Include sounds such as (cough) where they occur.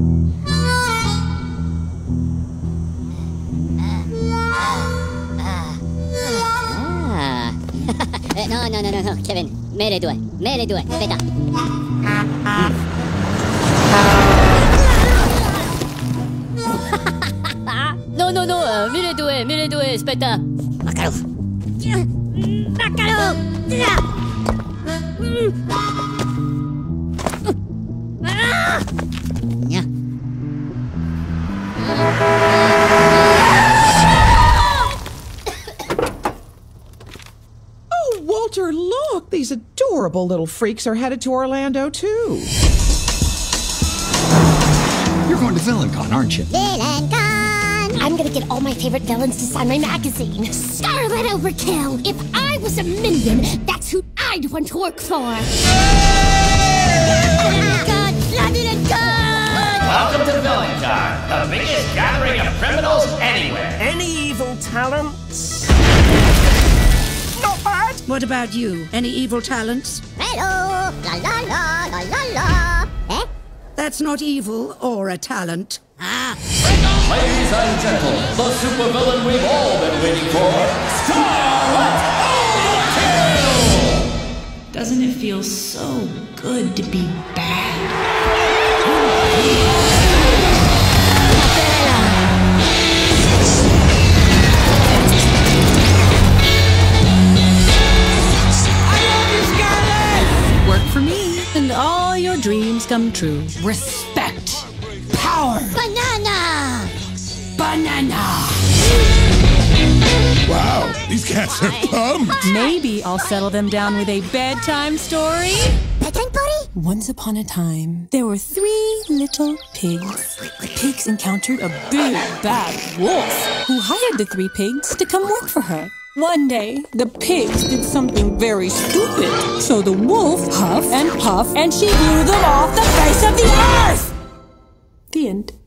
Ah. (laughs) non, non, non, non, Kevin, mets les doigts, mets les doigts, péta. (laughs) non, non, non, euh, mets les doigts, mets les doigts, péta. Macalouf. Ah Walter, look! These adorable little freaks are headed to Orlando, too. You're going to VillainCon, aren't you? VillainCon! I'm gonna get all my favorite villains to sign my magazine. Scarlet Overkill! If I was a minion, that's who I'd want to work for! God, London God! Welcome to VillainCon, the biggest gathering of criminals anywhere. Any evil talents? Not bad! What about you? Any evil talents? Hello! La la la la la la! Eh? That's not evil or a talent. Ah! Ladies and gentlemen, the supervillain we've all been waiting for, Scarlet Overkill! Doesn't it feel so good to be bad? Dreams come true. Respect. Power. Banana! Banana. Wow, these cats are pumped. Maybe I'll settle them down with a bedtime story. Bedtime party? Once upon a time, there were three little pigs. The pigs encountered a big, bad wolf who hired the three pigs to come work for her. One day, the pigs did something very stupid. So the wolf huffed and puffed, and she blew them off the face of the earth! The end.